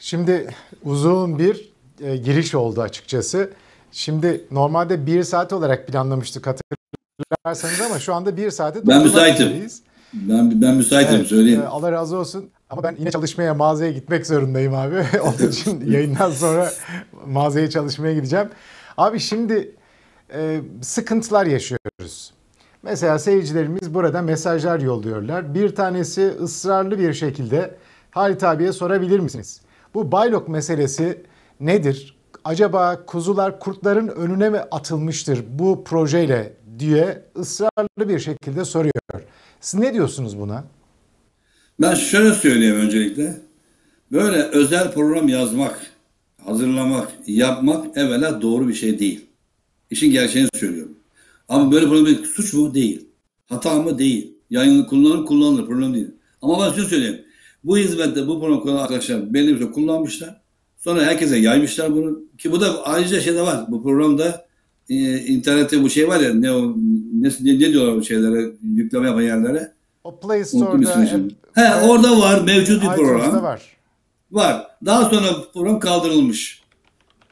Şimdi uzun bir e, giriş oldu açıkçası. Şimdi normalde bir saat olarak planlamıştık hatırlarsanız ama şu anda bir saate Ben müsaitim. Ben, ben müsaitim Evet, söyleyeyim. e, Allah razı olsun. Ama ben yine çalışmaya mağazaya gitmek zorundayım abi. Onun için yayından sonra mağazaya çalışmaya gideceğim. Abi şimdi e, sıkıntılar yaşıyoruz. Mesela seyircilerimiz burada mesajlar yolluyorlar. Bir tanesi ısrarlı bir şekilde Halit abiye sorabilir misiniz? Bu baylok meselesi nedir? Acaba kuzular kurtların önüne mi atılmıştır bu projeyle diye ısrarlı bir şekilde soruyor. Siz ne diyorsunuz buna? Ben şöyle söyleyeyim öncelikle. Böyle özel program yazmak, hazırlamak, yapmak evvela doğru bir şey değil. İşin gerçeğini söylüyorum. Ama böyle program suç mu? Değil. Hata mı? Değil. Yayını kullanır, kullanılır. Problem değil. Ama ben şunu söyleyeyim. Bu hizmette bu kullanan arkadaşlar belli bir kullanmışlar. Sonra herkese yaymışlar bunu. Ki bu da ayrıca şey de var. Bu programda e, internette bu şey var ya ne o ne, ne, ne diyorlar bu şeylere yükleme yapan yerlere. O Play Store'da, He, orada var mevcut bir program. var. Var. Daha sonra program kaldırılmış.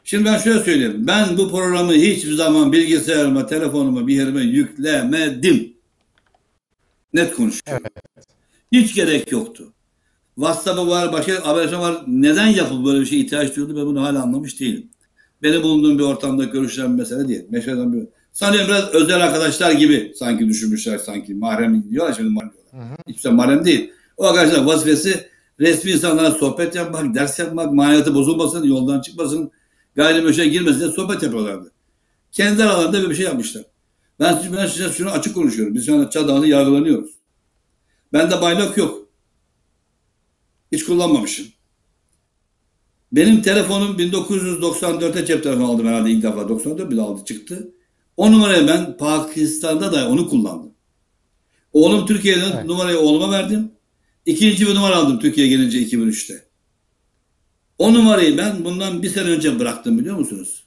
Şimdi ben şöyle söyleyeyim. Ben bu programı hiçbir zaman bilgisayarıma, telefonuma, bir yerime yüklemedim. Net konuşuyorum. Hiç gerek yoktu. WhatsApp'ı var, başka haberleşme var. Neden yapıldı böyle bir şey ihtiyaç duyuldu ben bunu hala anlamış değilim. Benim bulunduğum bir ortamda görüşülen bir mesele değil. Meşreden bir... Sanıyorum biraz özel arkadaşlar gibi sanki düşünmüşler sanki. Mahrem diyorlar şimdi mahrem diyorlar. Hiçbir mahrem değil. O arkadaşlar vazifesi resmi insanlara sohbet yapmak, ders yapmak, maneviyatı bozulmasın, yoldan çıkmasın, gayrimeşruya girmesin diye sohbet yapıyorlardı. Kendi aralarında bir şey yapmışlar. Ben, ben size şunu açık konuşuyorum. Biz şu anda Çadağ'da yargılanıyoruz. Bende baylok yok. Hiç kullanmamışım. Benim telefonum 1994'te cep telefonu aldım herhalde ilk defa. 94 bile aldı çıktı. O numarayı ben Pakistan'da da onu kullandım. Oğlum Türkiye'den Evet. numarayı oğluma verdim. İkinci bir numara aldım Türkiye'ye gelince 2003'te. O numarayı ben bundan bir sene önce bıraktım biliyor musunuz?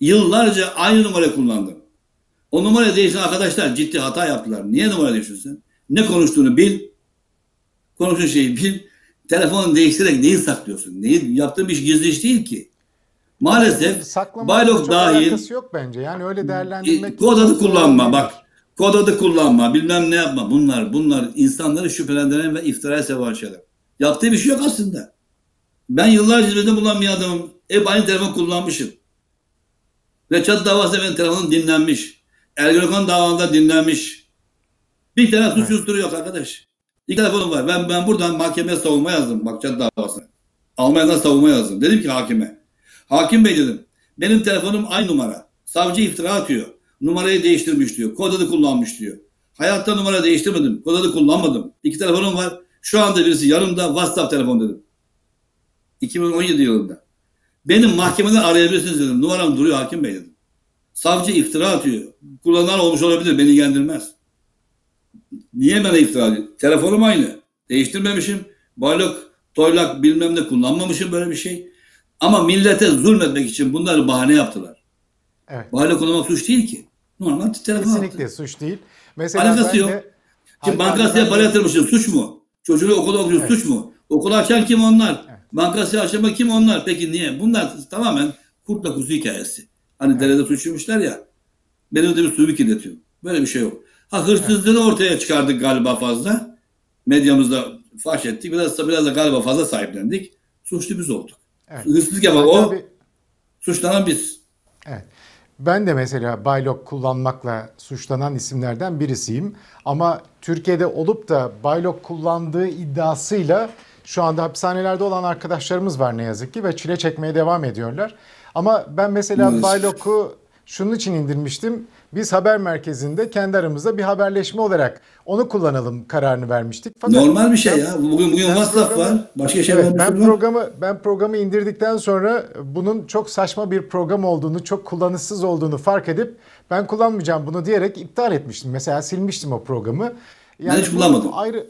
Yıllarca aynı numarayı kullandım. O numarayı değiştiren arkadaşlar ciddi hata yaptılar. Niye numara değiştiriyorsun? Ne konuştuğunu bil. Konuştuğun şeyi bil. Telefonu değiştirerek neyi saklıyorsun? Neyi, yaptığın bir iş gizli iş değil ki. Maalesef Baylok dahil yok bence. Yani öyle e, değerlendirmek... kod adı kullanma bak. Kod adı kullanma. Bilmem ne yapma. Bunlar bunlar insanları şüphelendiren ve iftiraya sebep olan şeyler. Yaptığı bir şey yok aslında. Ben yıllarca hizmette bulunan bir adamım. Hep aynı telefon kullanmışım. Ve çat davası benim telefonum dinlenmiş. Ergenekon davamında dinlenmiş. Bir tane suç unsuru yok arkadaş. İki telefonum var. Ben ben buradan mahkemeye savunma yazdım. Bak çat davasına. Almanya'dan savunma yazdım. Dedim ki hakime. Hakim bey dedim. Benim telefonum aynı numara. Savcı iftira atıyor. Numarayı değiştirmiş diyor. Kod adı kullanmış diyor. Hayatta numara değiştirmedim. Kod adı kullanmadım. İki telefonum var. Şu anda birisi yanımda WhatsApp telefon dedim. 2017 yılında. Benim mahkemeden arayabilirsiniz dedim. Numaram duruyor hakim bey dedim. Savcı iftira atıyor. Kullanan olmuş olabilir. Beni ilgilendirmez. Niye bana iftira atıyor? Telefonum aynı. Değiştirmemişim. Baylok, toylak bilmem ne kullanmamışım böyle bir şey. Ama millete zulmetmek için bunları bahane yaptılar. Evet. Baylok kullanmak suç değil ki. Normal telefon. Kesinlikle suç değil. Mesela Alakası yok. de... Şimdi ben para yatırmışsın suç mu? Çocuğunu okula okuyorsun Evet. suç mu? Okulu açan kim onlar? Evet. Bankasya açan kim onlar? Peki niye? Bunlar tamamen kurtla kuzu hikayesi. Hani derede suçluymuşlar ya. Benim de bir suyu kirletiyor. Böyle bir şey yok. Ha hırsızlığını ortaya çıkardık galiba fazla. Medyamızda faş ettik. Biraz da, biraz da galiba fazla sahiplendik. Suçlu biz olduk. Evet. Hırsızlık yapan o, bir- suçlanan biz. Evet. Ben de mesela baylok kullanmakla suçlanan isimlerden birisiyim. Ama Türkiye'de olup da baylok kullandığı iddiasıyla şu anda hapishanelerde olan arkadaşlarımız var ne yazık ki ve çile çekmeye devam ediyorlar. Ama ben mesela Maalesef. bayloku şunun için indirmiştim. Biz haber merkezinde kendi aramızda bir haberleşme olarak onu kullanalım kararını vermiştik. Fakat Normal bir şey ben- ya. Bugün bugün WhatsApp programı- var. Başka şey Evet, ben sürü var. programı ben programı indirdikten sonra bunun çok saçma bir program olduğunu, çok kullanışsız olduğunu fark edip ben kullanmayacağım bunu diyerek iptal etmiştim. Mesela silmiştim o programı. Ben hiç kullanmadım. Ayrı